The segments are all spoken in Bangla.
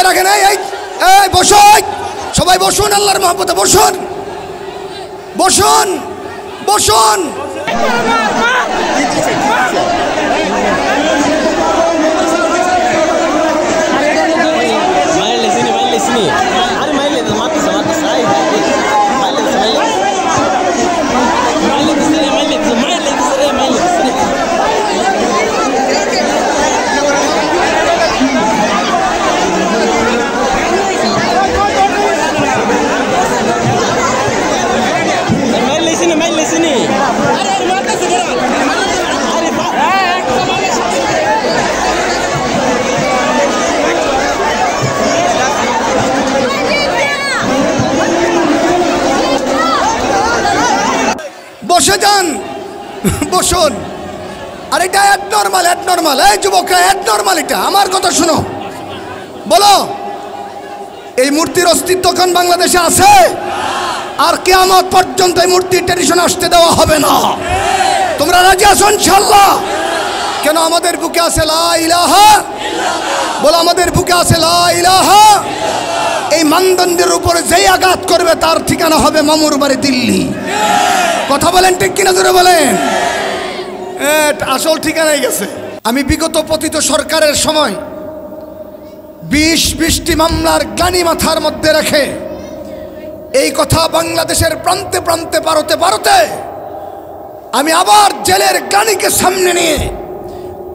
এই রাখেন এই এই বসুন সবাই বসুন আল্লাহর মহব্বতে বসুন বসুন বসুন যান। বসুন। আর এটা অ্যাড নর্মাল এই যুবকরা অ্যাড নর্মাল এটা। আমার কথা শোনো। বলো, এই মূর্তির অস্তিত্ব এখন বাংলাদেশে আছে? আর কেয়ামত পর্যন্ত এই মূর্তির ট্রেডিশন আসতে দেওয়া হবে না। তোমরা রাজি আছো ইনশাল্লাহ কেন আমাদের বুকে আছে লা ইলাহা? বলো, আমাদের বুকে আছে লা ইলাহা? এই মানদণ্ডের উপরে যেই আঘাত করবে, তার ঠিকানা হবে মামুর বাড়ি দিল্লি। কথা বলেন ঠিক কিনা ধরে বলেন? আসল ঠিকানায় গেছে। আমি বিগত পতিত সরকারের সময় বিশ বিশটি মামলার গ্লানি মাথার মধ্যে রেখে এই কথা বাংলাদেশের প্রান্তে প্রান্তে পারতে পারতে আমি আবার জেলের গ্লানিকে সামনে নিয়ে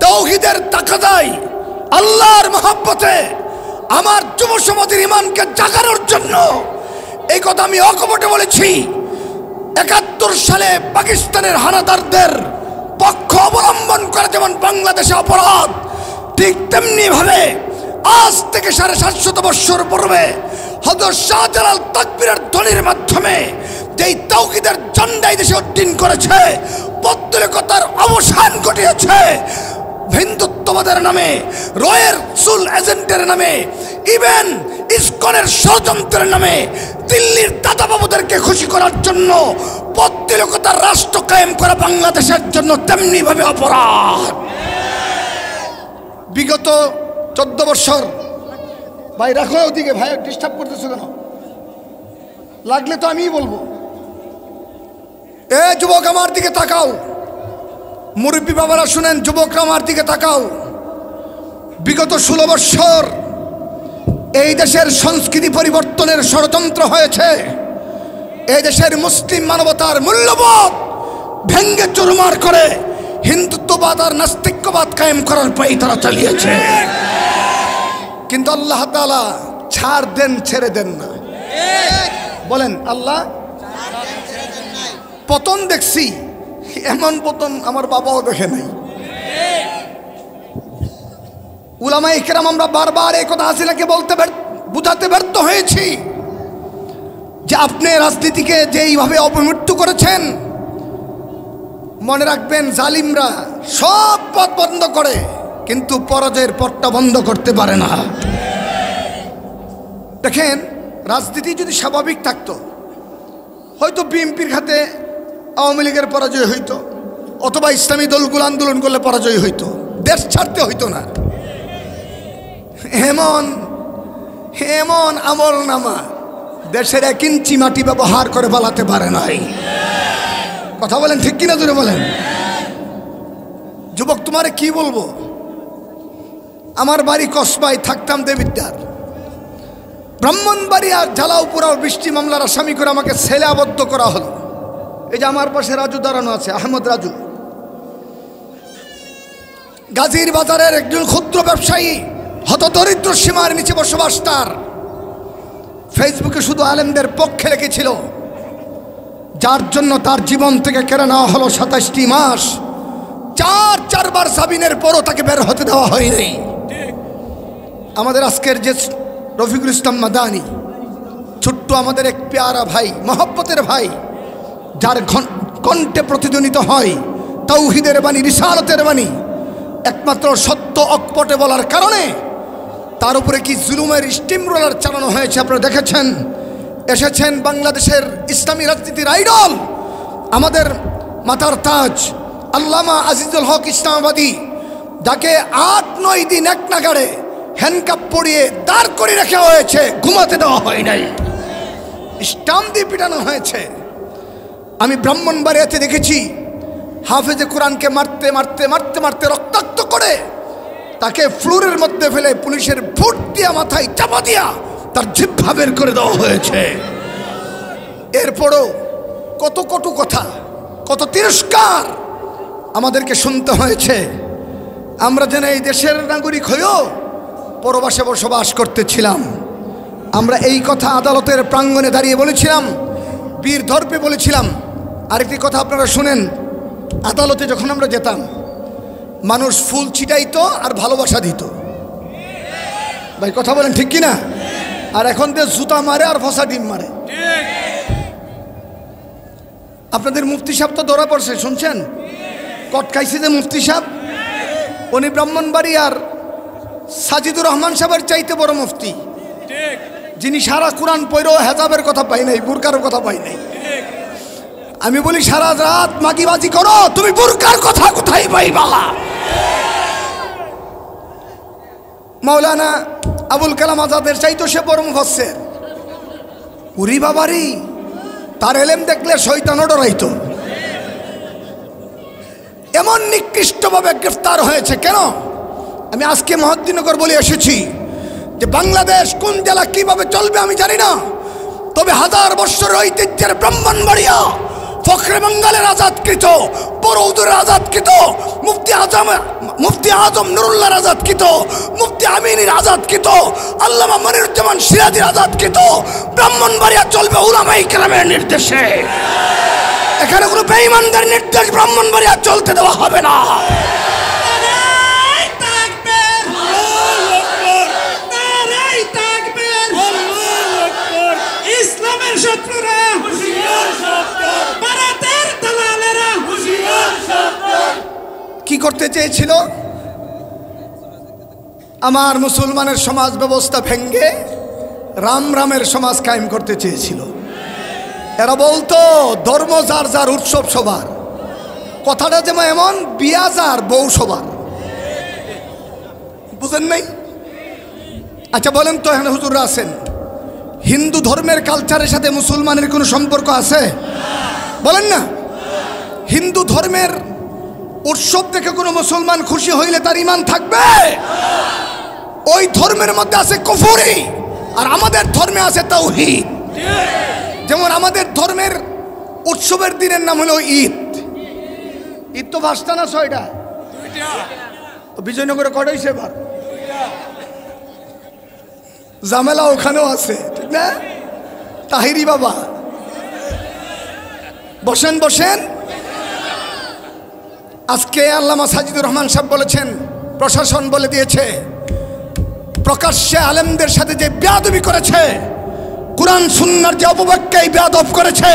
তৌহিদের তাকাদাই আল্লাহর মহাব্বতে আমার যুব সমাজের ইমানকে জাগানোর জন্য এই কথা আমি অকপটে বলেছি। একাত্তর সালে পাকিস্তানের হানাদারদের পক্ষ অবলম্বন করে যেমন বাংলাদেশে অপরাধ, ঠিক তেমনি ভাবে আজ থেকে সাড়ে সাতশত বৎসর পূর্বে হজরত শাহজালাল তাকবীরের ধ্বনির মাধ্যমে যেই তৌকিদের জন্ডাই দেশে উদ্দিন করেছে পত্রিকতার অবসান ঘটিয়েছে হিন্দুত্ববাদের নামে, রয়ের সুল এজেন্টের নামে, ইভেন ইসকনের ষড়যন্ত্রের নামে দিল্লির দাদাবাবুদেরকে খুশি করার জন্য পত্রিকতার রাষ্ট্র কায়েম করা বাংলাদেশের জন্য তেমনি ভাবে অপরাধ। বিগত চোদ্দ বছর, ভাই রাখো ওদিকে, ভাই ডিস্টার্ব করতেছো কেন? লাগলে তো আমিই বলব। এ, যুবক, আমার দিকে তাকাও। মুরব্বী বাবারা শুনেন যুবকরা আমার দিকে তাকাও। বিগত ষোলো বৎসর এই দেশের সংস্কৃতি পরিবর্তনের ষড়যন্ত্র হয়েছে। এই দেশের মুসলিম মানবতার মূল্যবোধ ভেঙ্গে চুরমার করে হিন্দুত্ববাদ আর নাস্তিক্যবাদ কায়েম করার পাই তারা চালিয়েছে। কিন্তু আল্লাহ তাআলা ছাড় দেন ছেড়ে দেন না। বলেন আল্লাহ? পতন দেখছি এমন পতন আমার বাবাও দেখে নাই? উলামা ইকরাম আমরা বারবার এই কথা হাসিনাকে বলতে বুঝাতে ব্যর্থ হয়েছি যে আপনি রাজনীতিকে যেইভাবে অপমৃত্যু করেছেন, মনে রাখবেন জালিমরা সব পথ বন্ধ করে, কিন্তু পরাজয়ের পথটা বন্ধ করতে পারে না। দেখেন, রাজনীতি যদি স্বাভাবিক থাকতো, হয়তো বিএনপির খাতে আওয়ামী লীগের পরাজয় হইতো, অথবা ইসলামী দলগুলো আন্দোলন করলে পরাজয় হইতো, দেশ ছাড়তে হইতো না। এমন এমন আমল নামা দেশের এক ইঞ্চি মাটি ব্যবহার করে পালাতে পারে নাই। কথা বলেন ঠিক কিনা জোরে বলেন? যুবক, তোমারে কি বলব? আমার বাড়ি কসবাই থাকতাম দেবিদ্যার ব্রাহ্মণবাড়ি আর ঝালাউপুরাও বৃষ্টি মামলার আসামি করে আমাকে ছেলে আবদ্ধ করা হলো। এই যে আমার পাশে রাজু দাঁড়ানো আছে, আহমদ রাজু। গাজীর বাজারের একজন ক্ষুদ্র ব্যবসায়ী, হতদরিদ্র সীমার নিচে বসবাস তার। ফেসবুকে শুধু আলেমদের পক্ষে রেখেছিল। যার জন্য তার জীবন থেকে কেড়ে নেওয়া হলো সাতাশটি মাস। চার, চারবার সাবিনের পরও তাকে বের হতে দেওয়া হয়নি। আমাদের আজকের যে রফিকুল ইসলাম মাদানি, ছোট্ট আমাদের এক পেয়ারা ভাই, মহব্বতের ভাই যার কণ্ঠে প্রতিধ্বনিত হয়, তৌহিদের বাণী, রিসালতের বাণী। একমাত্র সত্য অকপটে বলার কারণে তার উপরে কি জুলুমের স্টিম রোলার চালানো হয়েছে আপনারা দেখেছেন? এসেছেন বাংলাদেশের ইসলামী রাজনীতির আইডল, আমাদের মাতার তাজ, আল্লামা আজিজুল হক ইসলামাবাদী, যাকে আট নয় দিন এক নাগাড়ে হ্যান্ডকাপ পরিয়ে দাঁড় করে রাখা হয়েছে, ঘুমাতে দেওয়া হয় নাই। স্টাম্প দিয়ে পিটানো হয়েছে। আমি ব্রাহ্মণবাড়িয়াতে দেখেছি। হাফেজে কোরআনকে মারতে মারতে মারতে মারতে রক্তাক্ত করে তাকে ফ্লোরের মধ্যে ফেলে পুলিশের ভোট দিয়া মাথায় চাপা দিয়া তার জিভা বের করে দেওয়া হয়েছে। এরপরও কত কটু কথা, কত তিরস্কার আমাদেরকে শুনতে হয়েছে। আমরা যেন এই দেশের নাগরিক হয়েও পরবাসে বসবাস করতেছিলাম। আমরা এই কথা আদালতের প্রাঙ্গণে দাঁড়িয়ে বলেছিলাম বীর ধর্পে বলেছিলাম, আরেকটি কথা আপনারা শুনেন। আদালতে যখন আমরা যেতাম, মানুষ ফুল ছিটাইতো আর ভালোবাসা দিত। ভাই, কথা বলেন ঠিক কি না আর এখন দিয়ে জুতা মারে আর ফসা ডিম মারে। আপনাদের মুফতি সাহেব তো ধরা পড়ছে, শুনছেন? কট খাইছে যে মুফতি সাহেব? উনি ব্রাহ্মণবাড়ি আর সাজিদুর রহমান সাহেবের চাইতে বড় মুফতি। যিনি সারা কোরআন পৈরো হেজাবের কথা পাই নাই, বুরকার কথা পাই নাই। আমি বলি, সারা রাত মাগিবাজি করো, তুমি বুরকার কথা কোথায় পাইবা? মাওলানা আবুল কালাম আজাদের চাইতো সে বড় মুফাসসির। উরি বাবারি, তার এলেম দেখলে শৈতানও ডরাইত এমন নিকৃষ্টভাবে গ্রেফতার হয়েছে, কেন? আমি আজকে মহাদ্দিনগর বলে এসেছি। যে বাংলাদেশ কোন জেলা কীভাবে চলবে আমি জানি না। তবে হাজার বৎসরের ঐতিহ্যের ব্রাহ্মণবাড়িয়া ফখরে বাঙ্গালের আজাদকৃত বড়ৌদুরের আজাদকৃত, মুফতি আজম মুফতি আজম নুরুল্লাহর আজাদকৃত, মুফতি আমিনীর আজাদকৃত, আল্লামা মনিরুজ্জামান সিরাজির আজাদকৃত ব্রাহ্মণবাড়িয়া চলবে উলামাই কেরামের নির্দেশে। এখানে কোনো বেঈমানদের নির্দেশ ব্রাহ্মণবাড়িয়া চলতে দেওয়া হবে না। কি করতে চেয়েছিল? আমার মুসলমানের সমাজ ব্যবস্থা ভেঙ্গে রাম রামের সমাজ কায়েম করতে চেয়েছিল। এরা বলতো, ধর্ম যার যার উৎসব সবার। কথাটা যেমন এমন, বিয়া যার, বউ সবার। বুঝেন নাই? আচ্ছা বলেন তো এখানে হুজুররা আছেন। হিন্দু ধর্মের কালচারের সাথে মুসলমানের কোনো সম্পর্ক আছে? বলেন না। হিন্দু ধর্মের উৎসব দেখে কোনো মুসলমান খুশি হইলে তার ইমান থাকবে? ওই ধর্মের মধ্যে আছে কুফরি আর আমাদের ধর্মে আছে তৌহিদ যেমন আমাদের ধর্মের উৎসবের দিনের নাম হলো ঈদ। ঈদ তো পাঁচটা না ছয়টা? বিজয়নগরে কটাই এবার জামেলা ওখানেও আছে, ঠিক না? তাহিরি বাবা। বসেন বসেন। আজকে আল্লামা সাজিদুর রহমান সাহেব বলেছেন প্রশাসন বলে দিয়েছে প্রকাশ্যে আলেমদের সাথে যে বেয়াদবি করেছে কোরআন সুন্নার যে অপব্যাখ্যায় বেয়াদব করেছে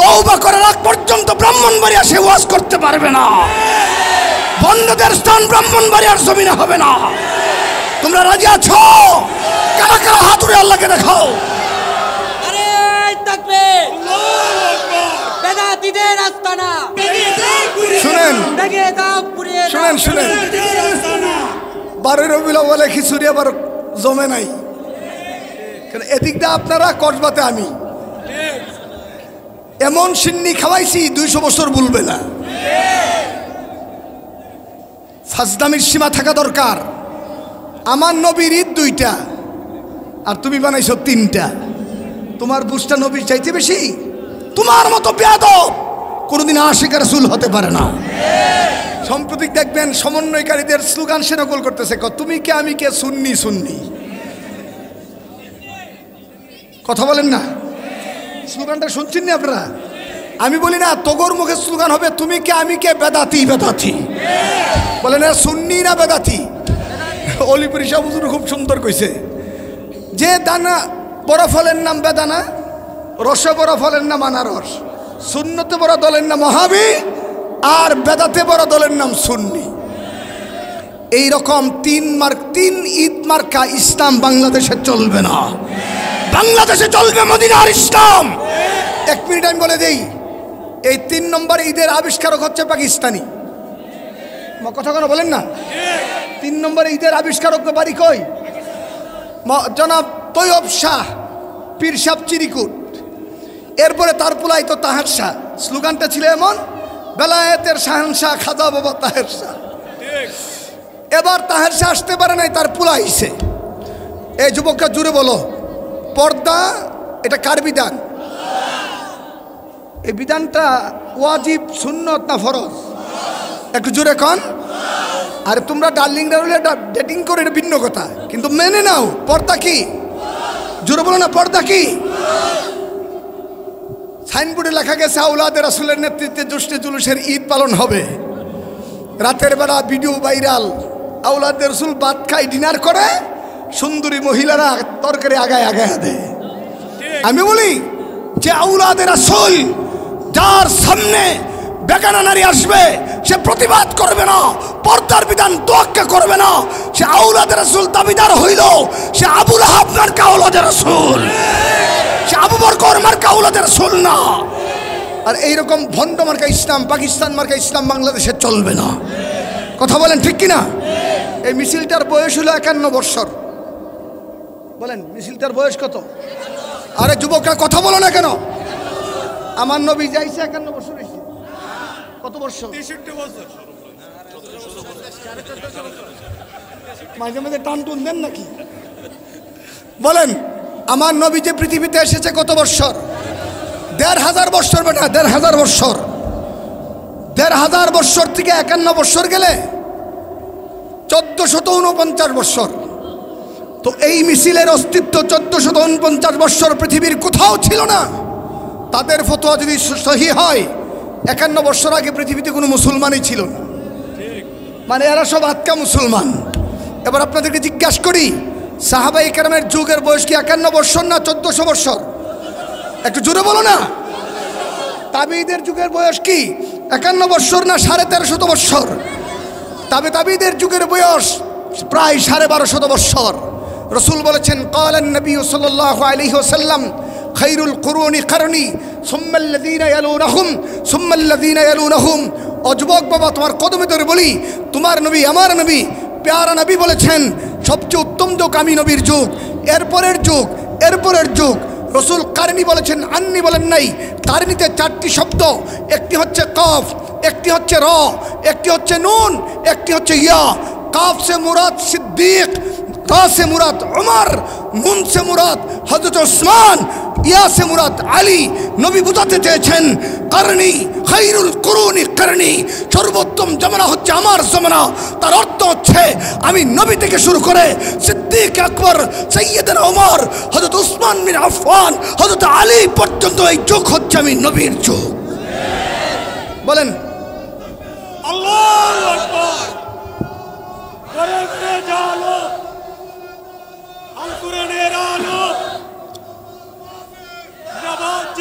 তৌবা করার আগ পর্যন্ত ব্রাহ্মণ ব্রাহ্মণবাড়িয়া সে ওয়াজ করতে পারবে না। বন্ধদের স্থান ব্রাহ্মণবাড়িয়ার জমিনে হবে না। তোমরা রাজি আছো? কারা কারা হাতুড়ে আল্লাহকে দেখাও? আরে তাকবীর। বেদাতিদের আস্তানা শুনেন। ভেঙে দাও পুড়িয়ে দাও শুনেন শুনেন। বারোই রবিল বলে খিচুড়ি আবার জমে নাই। আপনারা কসবাতে আমি। এমন সিন্নি খাওয়াইছি দুইশো বছর ভুলবে না। ফাজদামির সীমা থাকা দরকার। আমার নবীর ঈদ দুইটা আর তুমি বানাইছো তিনটা। তোমার বুঝটা নবীর চাইতে বেশি? তোমার মতো বেয়াদব কোনোদিন আশিকার রাসূল হতে পারে না। সাম্প্রতিক দেখবেন সমন্বয়কারীদের স্লোগান সে নকল করতেছে তুমি কে, আমি কে? সুন্নি সুন্নি। কথা বলেন না। স্লোগানটা শুনছেন না আপনারা? আমি বলি না, তোগর মুখে স্লোগান হবে, তুমি কে, আমি কে? বেদাতি বেদাতি। বলেন না, সুন্নি না বেদাতি? অলিপুরি সাহ হুজুর খুব সুন্দর কইছে, যে দানা, বড় ফলের নাম বেদানা রসে বড় ফলের নাম আনারস শূন্যতে বড় দলের নাম মহাবি আর বেদাতে বড় দলের নাম সুন্নি। এই রকম তিন মার্ক, তিন ঈদ মার্কা ইসলাম বাংলাদেশে চলবে না। বাংলাদেশে চলবে মদিনার ইসলাম। এক মিনিট আমি বলে দেই, এই তিন নম্বর ঈদের আবিষ্কারক হচ্ছে পাকিস্তানি। কথা কোনো বলেন না? তিন নম্বর ঈদের আবিষ্কারক বাড়ি কই? জনাব তৈয়ব শাহ, পীর সাহ চিরিকুট। এরপরে তার পোলাই তো তাহের শাহ। স্লোগানটা ছিল এমন, বেলায়েতের শাহানশাহ খাজা বাবা তাহের শাহ। এবার তাহের শাহ আসতে পারে নাই, তার পোলা আইছে। এই যুবকরা জুড়ে বলো, পর্দা, এটা কার বিধান? এই বিধানটা ওয়াজিব, সুন্নত না ফরজ? একটু জোরে কন। আর তোমরা ডার্লিং ডেটিং করে এটা ভিন্ন কথা, কিন্তু মেনে নাও, পর্দা কি? জোরে বলো না, পর্দা কি? সাইনবোর্ডে লেখা গেছে আউলাদের রাসুলের নেতৃত্বে জ্যৈষ্ঠী জুলুসের ঈদ পালন হবে। রাতের বেলা ভিডিও ভাইরাল। আউলাদের রসুল ভাত খাই ডিনার করে, সুন্দরী মহিলারা তরকারি আগায় আগায় দেয় আমি বলি যে আউলাদের আসল যার সামনে বেগানা নারী আসবে, সে প্রতিবাদ করবে না, পর্দার বিধান তোয়াক্কা করবে না। সে আউলাদের আসল দাবিদার হইল, সে আবুল আহাব মার্কা আউলাদের আসল সে আবু বরকর মার্কা আউলাদের আসল না আর এইরকম ভণ্ড মার্কা ইসলাম পাকিস্তান মার্কা ইসলাম বাংলাদেশে চলবে না। কথা বলেন ঠিক কিনা? এই মিছিলটার বয়স হলো একান্ন বৎসর। বলেন মিছিলটার বয়স কত? আরে যুবকরা কথা বলো না কেন? আমার নবী যাইছে একান্ন বছর কত বছর মাঝে মাঝে টান টুন দেন নাকি? বলেন আমার নবী যে পৃথিবীতে এসেছে কত বৎসর দেড় হাজার বৎসর বেটা দেড় হাজার বৎসর দেড় হাজার বৎসর থেকে একান্ন বৎসর গেলে চোদ্দ শত উনপঞ্চাশ বৎসর তো এই মিছিলের অস্তিত্ব চোদ্দশত উনপঞ্চাশ বৎসর পৃথিবীর কোথাও ছিল না। তাদের ফতোয়া যদি সহি হয় একান্ন বৎসর আগে পৃথিবীতে কোনো মুসলমানই ছিল না। মানে এরা সব আটকা মুসলমান। এবার আপনাদেরকে জিজ্ঞাসা করি সাহাবাই কেরামের যুগের বয়স কি একান্ন বৎসর না চোদ্দশো বৎসর? একটু জোরে বলো না। তাবিদের যুগের বয়স কি? একান্ন বৎসর না সাড়ে তেরোশত বৎসর? তাবে তাবিদের যুগের বয়স প্রায় সাড়ে বারোশত বৎসর। রসুল বলেছেন কালান নবী সাল্লাহ আলী ওসাল্লাম খৈরুল করুনি করণি সুম্মাল্লাদিনা ইয়ালুনাহুম সুম্মাল্লাদিনা ইয়ালুনাহুম। অযুবক বাবা, তোমার কদমে ধরে বলি, তোমার নবী, আমার নবী পেয়ারা নবী বলেছেন, সবচেয়ে উত্তম যুগ আমি নবীর যুগ। এরপরের যুগ এরপরের যুগ। রসুল কারণি বলেছেন, আন্নি বলেন নাই কারণিতে চারটি শব্দ, একটি হচ্ছে কফ, একটি হচ্ছে র, একটি হচ্ছে নুন, একটি হচ্ছে ইয়া। কাফ সে মুরাদ সিদ্দিক সে মুরাদ উমর নুন সে মুরাদ হজরত ওসমান ইয়া সে মুরাদ আলী নবী বুঝাতে চেয়েছেন, করণী খৈরুল করুনি করণী, সর্বোত্তম জমানা হচ্ছে আমার জমানা। তার অর্থ হচ্ছে, আমি নবী থেকে শুরু করে সিদ্দিক আকবর সৈয়দন ওমর হজরত উসমান বিন আফফান হজরত আলী পর্যন্ত এই যুগ হচ্ছে আমি নবীর যুগ। বলেন। আল্লাহু আকবার করতে জালো আল কোরআনের আলো জবাব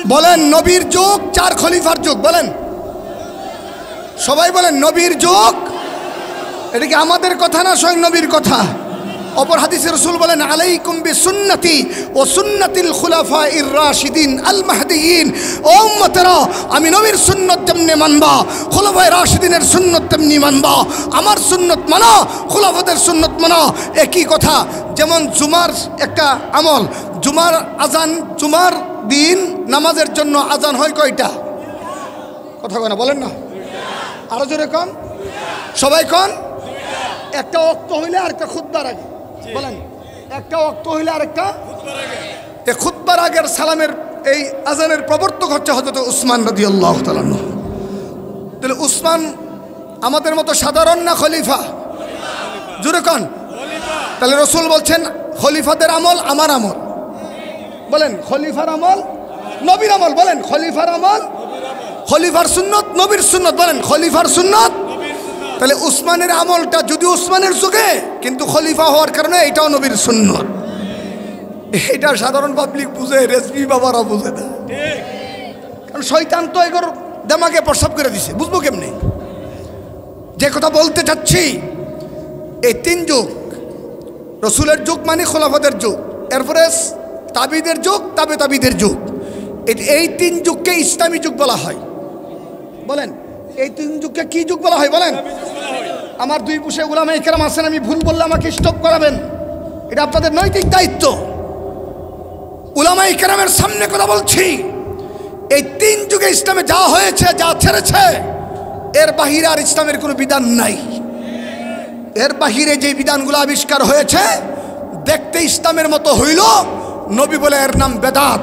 বলেন নবীর যুগ, চার খলিফার যুগ, বলেন। সবাই বলেন, নবীর যুগ? এটা কি আমাদের কথা না স্বয়ং নবীর কথা? অপর হাদিসে রসুল বলেন, আলাইকুম কুম্বি সুন্নতি ও সুন্নতিল খুলাফা ইর রাশিদিন আল মাহদিয়িন ও উম্মতেরা, আমি নবীর সুন্নত যেমনি মানবা, খুলাফায়ে রাশিদিনের সুন্নত তেমনি মানবা। আমার সুন্নত মানা, খুলাফাদের সুন্নত মানা। একই কথা, যেমন জুমার একটা আমল, জুমার আজান, জুমার দিন নামাজের জন্য আজান হয় কয়টা? কথা কয় না, বলেন না। আরও জোরে কন? সবাই কন? একটা অক্ত হইলে আরেকটা খুদ্বার আগে বলেন একটা অক্ত হইলে আরেকটা? খুদ্বার আগের সালামের এই আজানের প্রবর্তক হচ্ছে হজরত উসমান রাজি আল্লাহ তাহলে উসমান আমাদের মতো সাধারণ না খলিফা? জোরে কন। তাহলে রসুল বলছেন খলিফাদের আমল আমার আমল। বলেন খলিফার আমল নবীর আমল। বলেন খলিফার আমল। খলিফার সুন্নত নবীর সুন্নত। বলেন খলিফার সুন্নত তাহলে উসমানের আমলটা যদি উসমানের যুগে, কিন্তু খলিফা হওয়ার কারণে এটাও নবীর সুন্নত। এটা সাধারণ পাবলিক বুঝে রেসমি বাবারা বুঝে না। কারণ শৈতান তো এগোর দেমাগে প্রস্রাব করে দিছে, বুঝব কেমনি? যে কথা বলতে চাচ্ছি, এই তিন যুগ, রসুলের যুগ মানে খোলাফাদের যুগ, এরপরে তাবিদের যুগ, তাবে তাবিদের যুগ। এই তিন যুগকে ইসলামী যুগ বলা হয়। বলেন, এই তিন যুগকে কি যুগ বলা হয়, বলেন? আমার দুই পুষে গুলাম একরাম আছেন, আমি ভুল বললে আমাকে স্টপ করাবেন। এটা আপনাদের নৈতিক দায়িত্ব। উলামাই কেরামের সামনে কথা বলছি। এই তিন যুগে ইসলামে যা হয়েছে, যা ছেড়েছে, এর বাহিরে আর ইসলামের কোনো বিধান নাই। এর বাহিরে যে বিধানগুলো আবিষ্কার হয়েছে, দেখতে ইসলামের মতো হইল। নবী বলে এর নাম বেদাত।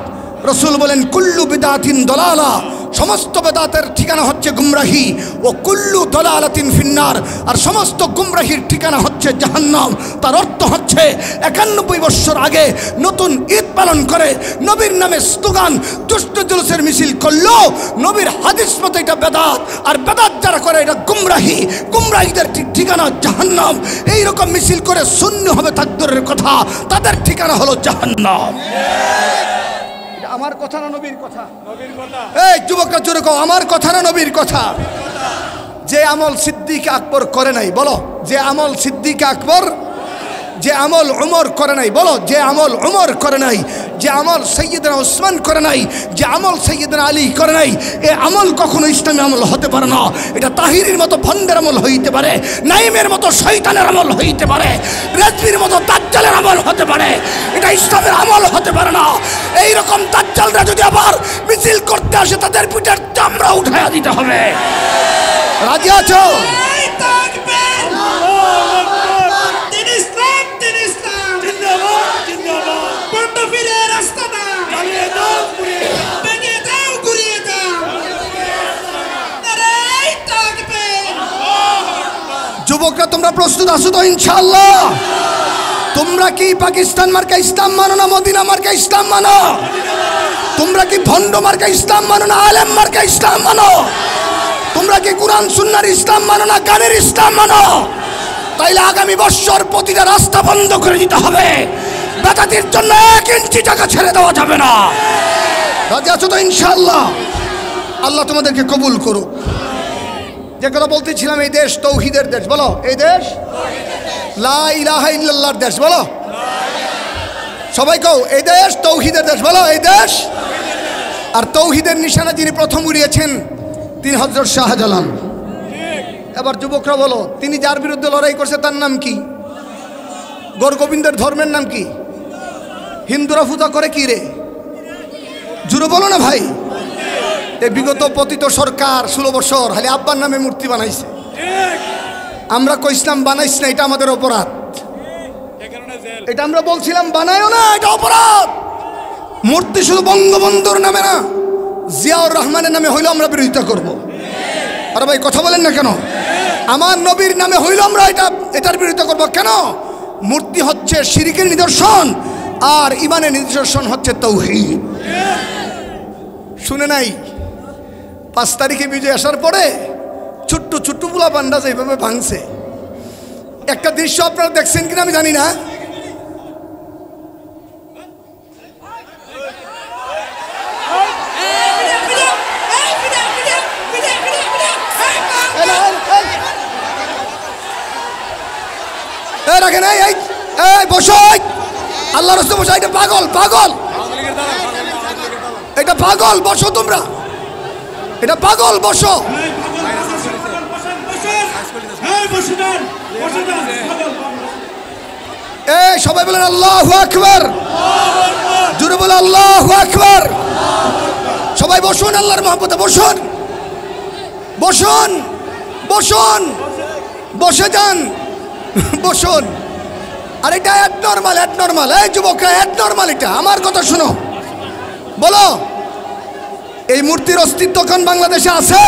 রসুল বলেন, কুল্লু বিদাতিন দলালা। সমস্ত বেদাতের ঠিকানা হচ্ছে গুমরাহি ও কুল্লু দলালাতিন ফিন্নার। আর সমস্ত গুমরাহির ঠিকানা হচ্ছে জাহান্নাম। তার অর্থ হচ্ছে একানব্বই বৎসর আগে নতুন ঈদ পালন করে, নবীর নামে স্লোগান দুষ্ট জুলুসের মিছিল করল, নবীর হাদিস মতো এটা বেদাত। আর বেদাত যারা করে, এটা গুমরাহি। গুমরাহিদের ঠিক- ঠিকানা জাহান্নাম। এইরকম মিছিল করে শূন্য হবে তাকদরের কথা। তাদের ঠিকানা হলো জাহান্নাম। আমার কথা না নবীর কথা? এই যুবকরা জোরে কও আমার কথা না নবীর কথা। যে আমল সিদ্দিক আকবর করে নাই বলো। যে আমল সিদ্দিক আকবর যে আমল উমর করে নাই বলো যে আমল উমর করে নাই যে আমল সৈয়দনা ওসমান করে নাই যে আমল সৈয়দনা আলী করে নাই এ আমল কখনো ইসলামী আমল হতে পারে না। এটা তাহিরের মতো ভণ্ডের আমল হইতে পারে নাইমের মতো শৈতানের আমল হইতে পারে রেজবির মতো তাজ্জালের আমল হতে পারে। এটা ইসলামের আমল হতে পারে না। এই রকম দাজ্জালরা যদি আবার মিছিল করতে আসে তাদের পিঠের চামড়া উঠাইয়া দিতে হবে। রাজি আছো দিন ইসলাম দিন ইসলাম জিন্দাবাদ জিন্দাবাদ বন্ধ ফিরে রাস্তা না চালিয়ে দাও পুড়িয়ে দাও ভেঙে দাও ঘুরিয়ে দাও নারাই থাকবে যুবকরা আছো তো ইনশাল্লাহ তোমরা কি পাকিস্তান মার্কা ইসলাম মানো না মদিনা মার্কা ইসলাম মানো? তোমরা কি ভণ্ড মার্কা ইসলাম মানো না আলেম মার্কা ইসলাম মানো? তোমরা কি কোরআন সুন্নার ইসলাম মানো না গানের ইসলাম মানো? তাইলে আগামী বৎসর প্রতিটা রাস্তা বন্ধ করে দিতে হবে। বেতাতির জন্য এক ইঞ্চি টাকা ছেড়ে দেওয়া যাবে না। রাজি আছো তো ইনশাল্লাহ আল্লাহ তোমাদেরকে কবুল করুক। যে কথা বলতেছিলাম, এই দেশ তৌহিদের দেশ, বলো, এই দেশ লা ইলাহা ইল্লাল্লাহর দেশ, বলো। সবাই কও, এই দেশ তৌহিদের দেশ, বলো, এই দেশ। আর তৌহিদের নিশানা যিনি প্রথম উড়িয়েছেন, তিনি হজরত শাহজালাল। এবার যুবকরা বলো, তিনি যার বিরুদ্ধে লড়াই করছে তার নাম কি? গোরগোবিন্দের ধর্মের নাম কি? হিন্দুরা পূজা করে কি রে? জুড়ে বলো না ভাই। এই বিগত পতিত সরকার ষোলো বছর হালে আব্বার নামে মূর্তি বানাইছে। আমরা কইসলাম বানাইস না, এটা আমাদের অপরাধ। এটা আমরা বলছিলাম বানায়ও না, এটা অপরাধ। মূর্তি শুধু বঙ্গবন্ধুর নামে না, জিয়াউর রহমানের নামে হইলেও আমরা বিরোধিতা করব। আরে ভাই, কথা বলেন না কেন? আমার নবীর নামে হইলেও আমরা এটা, এটার বিরোধিতা করব। কেন? মূর্তি হচ্ছে শিরিকের নিদর্শন, আর ইমানের নিদর্শন হচ্ছে তৌহিদ। শুনে নাই? পাঁচ তারিখে বিজয় আসার পরে ছোট্ট ছোট্ট পোলা পান্ডা যেভাবে ভাঙছে। একটা দৃশ্য আপনারা দেখছেন কিনা আমি জানি না। এই বসো। আল্লাহ রস্তে বসো, এটা পাগল পাগল। এটা পাগল, বসো তোমরা। এটা পাগল বসো। এই সবাই বলেন আল্লাহ আকবর। জুড়ে বলে আল্লাহ আকবর। সবাই বসুন আল্লাহর মহব্বতে বসুন। বসুন বসুন বসে যান বসুন। আর এটা অ্যাড নর্মাল অ্যাড নর্মাল এই যুবকরা অ্যাড নর্মাল এটা। আমার কথা শোনো। বলো। এই মূর্তির অস্তিত্ব এখন বাংলাদেশে আছে?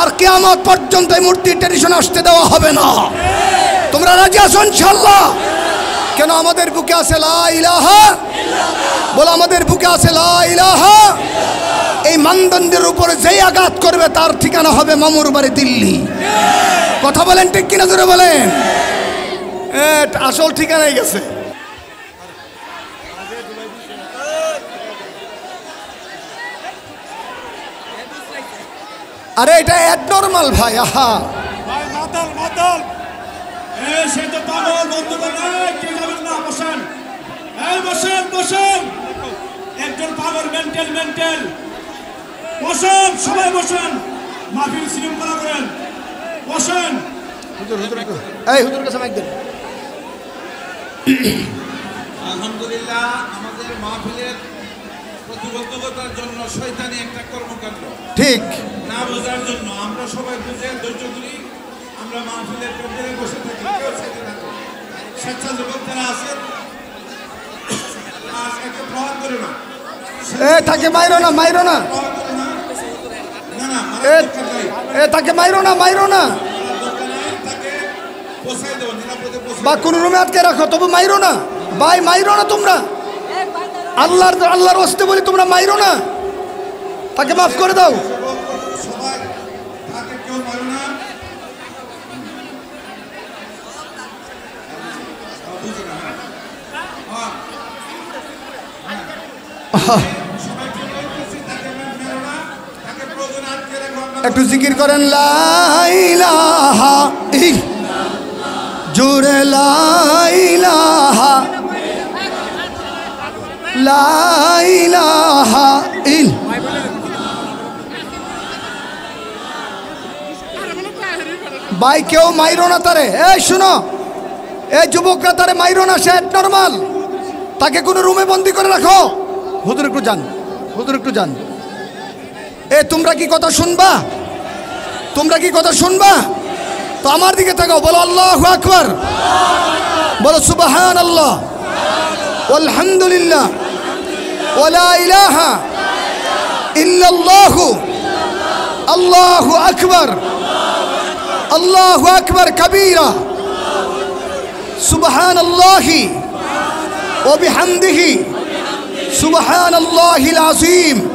আর কেয়ামত পর্যন্ত এই মূর্তির ট্রেডিশন আসতে দেওয়া হবে না। তোমরা রাজি আছো ইনশাল্লাহ কেন আমাদের বুকে আছে লা ইলাহা? বলো, আমাদের বুকে আছে লা ইলাহা? এই মানদণ্ডের উপরে যেই আঘাত করবে, তার ঠিকানা হবে মামুর বাড়ি দিল্লি। কথা বলেন ঠিক কিনা ধরে বলেন? আসল ঠিকানায় গেছে। আরে এটা অ্যাবনর্মাল ভাই আহা। ভাই মাতাল মাতাল। এই সে তো পাগল কে যাবেন না বসেন। এই বসেন বসেন। একজন পাগল মেন্টাল মেন্টাল বসেন সবাই বসেন। মাহফিল শৃঙ্খলা করেন। বসেন। এই হুজুর কাছে মাইক দেন। আলহামদুলিল্লাহ আমাদের মাহফিলের জন্য শয়তানি একটা কর্মকাণ্ড। ঠিক। না বোঝার জন্য আমরা সবাই বুঝে ধৈর্য ধরি আমরা মাহফিলের কেন্দ্রে বসে থাকি কেউ সাইডে থাকি স্বেচ্ছাসেবক যারা আছেন আজ একে প্রহার করে না। এ তাকে মাইরো না মাইরো না। এ তাকে মাইরো না মাইরো না। বা কোনো রুমে আটকে রাখো তবু মাইরো না। ভাই মাইরো না তোমরা। আল্লাহর আল্লাহর ওয়াস্তে বলি তোমরা মাইরো না। তাকে মাফ করে দাও। একটু জিকির করেন লাইলাহা জোরে লাইলাহা ভাই, কেউ মাইরো না তারে। এই, শুনো। এই যুবকরা তারে মাইরো না, সে নর্মাল তাকে কোনো রুমে বন্দি করে রাখো। হুজুর, একটু যান। হুজুর, একটু যান। এ, তোমরা কি কথা শুনবা? তোমরা কি কথা শুনবা? তো আমার দিকে থাকো বলো আল্লাহ আকবর। বলো সুবাহান আল্লাহ আলহামদুলিল্লাহ ولا إله إلا الله. الله أكبر. الله أكبر كبيرة سبحان الله وبحمده. سبحان الله العظيم.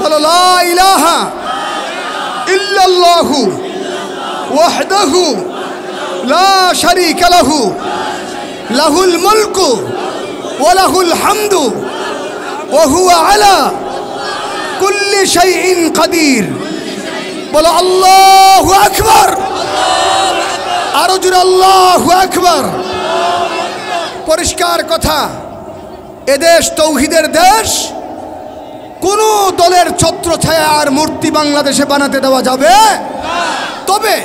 ولا لا إله إلا الله وحده لا شريك له. له الملك وله الحمد ওয়া হুয়া আলা আরও পরিষ্কার কথা এদেশ তৌহিদের দেশ। কোনো দলের ছত্র ছায়া আর মূর্তি বাংলাদেশে বানাতে দেওয়া যাবে? তবে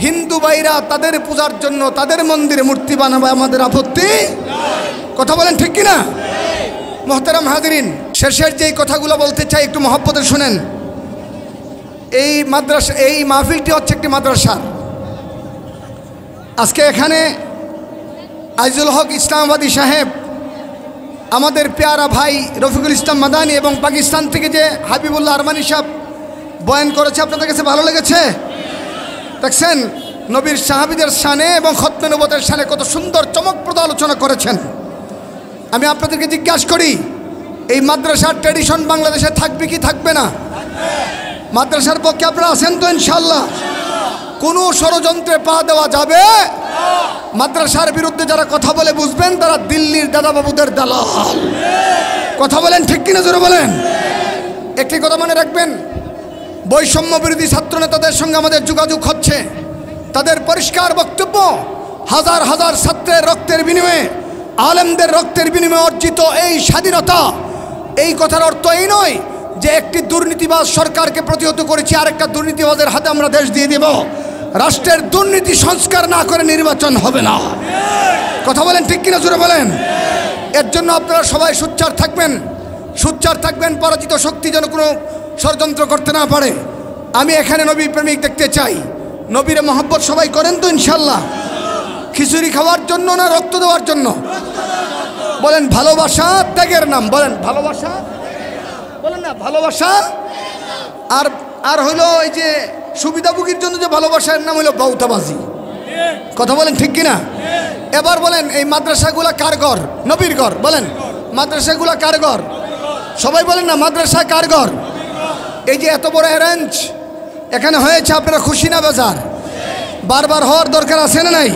হিন্দু ভাইরা তাদের পূজার জন্য তাদের মন্দিরে মূর্তি বানাবে আমাদের আপত্তি? কথা বলেন ঠিক কিনা? মোহতারাম হাদিরিন শেষের যেই কথাগুলো বলতে চাই, একটু মহব্বতে শুনেন। এই মাদ্রাসা, এই মাহফিলটি হচ্ছে একটি মাদ্রাসা। আজকে এখানে আইজুল হক ইসলামাবাদী সাহেব, আমাদের পেয়ারা ভাই রফিকুল ইসলাম মাদানি এবং পাকিস্তান থেকে যে হাবিবুল্লাহ আরমানি সাহেব বয়ান করেছে, আপনাদের কাছে ভালো লেগেছে? দেখছেন, নবীর সাহাবিদের শানে এবং খতমে নবতের শানে কত সুন্দর, চমকপ্রদ আলোচনা করেছেন। আমি আপনাদেরকে জিজ্ঞাসা করি, এই মাদ্রাসার ট্র্যাডিশন বাংলাদেশে থাকবে কি থাকবে না? মাদ্রাসার পক্ষে আপনারা আছেন তো ইনশাল্লাহ কোনো ষড়যন্ত্রে পা দেওয়া যাবে? মাদ্রাসার বিরুদ্ধে যারা কথা বলে বুঝবেন, তারা দিল্লির দাদাবাবুদের দালাল। কথা বলেন ঠিক কিনা জোরে বলেন? একটি কথা মনে রাখবেন, বৈষম্য বিরোধী ছাত্র নেতাদের সঙ্গে আমাদের যোগাযোগ হচ্ছে। তাদের পরিষ্কার বক্তব্য, হাজার হাজার ছাত্রের রক্তের বিনিময়ে আলেমদের রক্তের বিনিময়ে অর্জিত এই স্বাধীনতা, এই কথার অর্থ এই নয় যে একটি দুর্নীতিবাজ সরকারকে প্রতিহত করেছি, আরেকটা দুর্নীতিবাজের হাতে আমরা দেশ দিয়ে দেব। রাষ্ট্রের দুর্নীতি সংস্কার না করে নির্বাচন হবে না। কথা বলেন ঠিক কিনা জুড়ে বলেন? এর জন্য আপনারা সবাই সুচ্চার থাকবেন। সুচ্চার থাকবেন, পরাজিত শক্তি যেন কোনো ষড়যন্ত্র করতে না পারে। আমি এখানে নবী প্রেমিক দেখতে চাই। নবীরে মহব্বত সবাই করেন তো ইনশাল্লাহ খিচুড়ি খাওয়ার জন্য না রক্ত দেওয়ার জন্য? বলেন, ভালোবাসা ত্যাগের নাম। বলেন, ভালোবাসা? বলেন না, ভালোবাসা? আর আর হলো এই যে সুবিধাভোগীর জন্য যে ভালোবাসার নাম হলো বাউতাবাজি। কথা বলেন ঠিক কিনা? এবার বলেন, এই মাদ্রাসাগুলা কারগর নবীর ঘর, বলেন। মাদ্রাসাগুলা কারগর সবাই বলেন না, মাদ্রাসা কারগর এই যে এত বড় অ্যারেঞ্জ এখানে হয়েছে আপনারা খুশি না বাজার। বারবার হওয়ার দরকার আছে না নাই?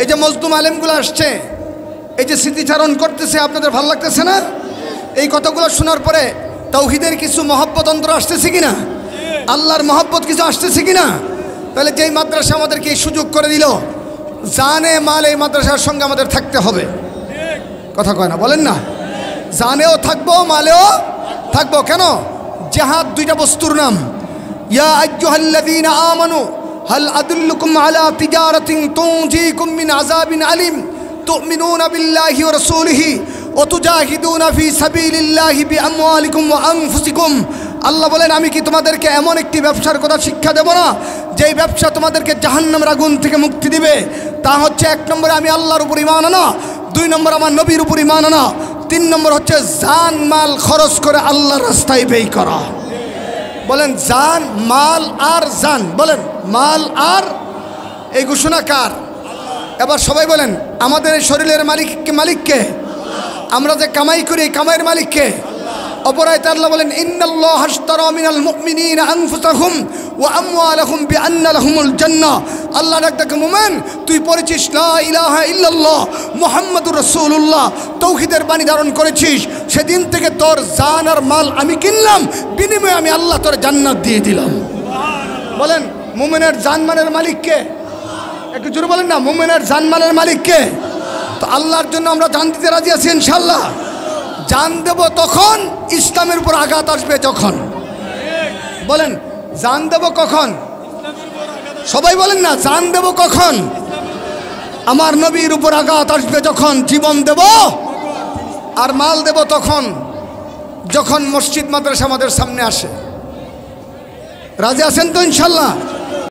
এই যে মজদুম আলেমগুলো আসছে, এই যে স্মৃতিচারণ করতেছে, আপনাদের ভালো লাগতেছে না? এই কথাগুলো শোনার পরে তৌহিদের কিছু মহব্বত অন্তর আসতেছে কিনা? আল্লাহর মহব্বত কিছু আসতেছে কিনা? তাহলে যেই মাদ্রাসা আমাদেরকে এই সুযোগ করে দিল, জানে মাল এই মাদ্রাসার সঙ্গে আমাদের থাকতে হবে। কথা কয় না, বলেন না? জানেও থাকব, মালেও থাকব। কেন? জেহাদ দুইটা বস্তুর নাম। ইয়া আইয়ুহাল্লাযীনা আমানু আলা তিজারাতিন তুনজিকুম মিন আযাবিন আলিম তুমিনুনা বিল্লাহি ওয়া রাসূলিহি ওয়া তুজাহিদুনা ফি সাবিলিল্লাহি বিআমওয়ালিকুম ওয়া আনফুসিকুম আল্লাহ বলেন, আমি কি তোমাদেরকে এমন একটি ব্যবসার কথা শিক্ষা দেব না? যেই ব্যবসা তোমাদেরকে জাহান্নামের আগুন থেকে মুক্তি দিবে, তা হচ্ছে এক নম্বরে আমি আল্লাহর উপর ইমান আনা, দুই নম্বর আমার নবীর উপর ইমান আনা, তিন নম্বর হচ্ছে জান মাল খরচ করে আল্লাহর রাস্তায় ব্যয় করা। বলেন, জান, মাল আর জান, বলেন, মাল আর, এই ঘোষণা কার? এবার সবাই বলেন, আমাদের এই শরীরের মালিক মালিককে আমরা যে কামাই করি কামাইয়ের মালিককে অপরায়ত আল্লাহ বলেন ইন্নাল্লাহ হাশতারা মিনাল মুমিনিনা আনফুসাহুম ওয়া আমওয়ালাহুম বিআন্না লাহুমুল জান্নাহ। আল্লাহ ডাক ডাক মুমিন তুই পড়েছিস লা ইলাহা ইল্লাল্লাহ মুহাম্মাদুর রাসূলুল্লাহ তৌহিদের বাণী ধারণ করেছিস। সেদিন থেকে তোর জান আর মাল আমি কিনলাম বিনিময়ে আমি আল্লাহ তোর জান্নাত দিয়ে দিলাম। বলেন মুমিনের জানমালের মালিককে একটু জোরে বলেন না মুমিনের জানমালের মালিককে তো আল্লাহর জন্য আমরা জান দিতে রাজি আছি ইনশাল্লাহ জান দেব তখন ইসলামের উপর আঘাত আসবে যখন। বলেন, জান দেব কখন? সবাই বলেন না, জান দেব কখন? আমার নবীর উপর আঘাত আসবে যখন জীবন দেব আর মাল দেব তখন, যখন মসজিদ মাদ্রাসা আমাদের সামনে আসে। রাজি আছেন তো ইনশাল্লাহ?